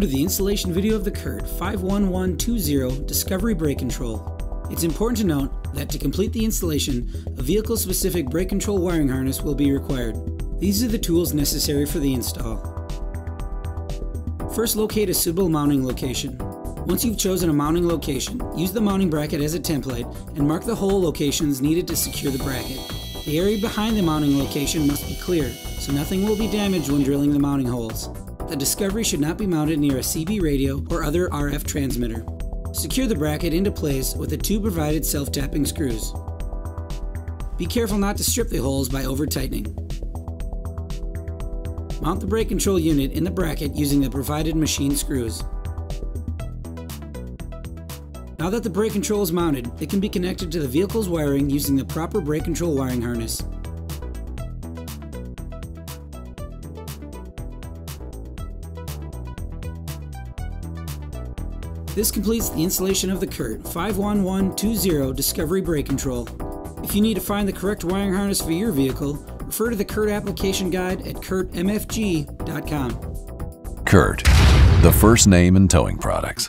Welcome to the installation video of the CURT 51120 Discovery Brake Control. It's important to note that to complete the installation, a vehicle-specific brake control wiring harness will be required. These are the tools necessary for the install. First locate a suitable mounting location. Once you've chosen a mounting location, use the mounting bracket as a template and mark the hole locations needed to secure the bracket. The area behind the mounting location must be clear, so nothing will be damaged when drilling the mounting holes. The Discovery should not be mounted near a CB radio or other RF transmitter. Secure the bracket into place with the two provided self-tapping screws. Be careful not to strip the holes by over-tightening. Mount the brake control unit in the bracket using the provided machine screws. Now that the brake control is mounted, it can be connected to the vehicle's wiring using the proper brake control wiring harness. This completes the installation of the CURT 51120 Discovery Brake Control. If you need to find the correct wiring harness for your vehicle, refer to the CURT application guide at curtmfg.com. CURT, the first name in towing products.